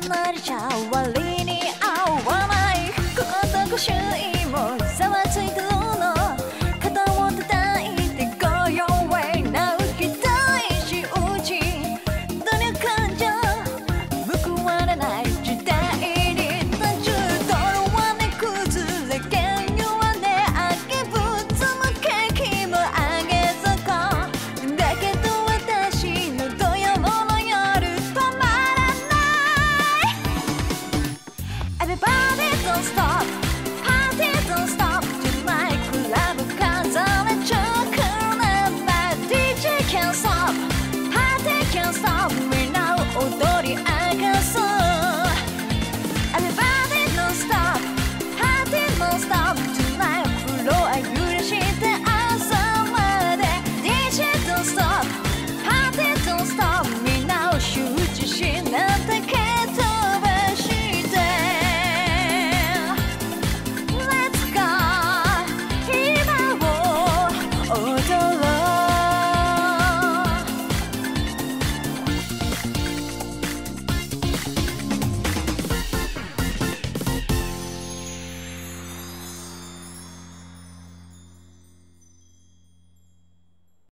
benar cawali Everybody!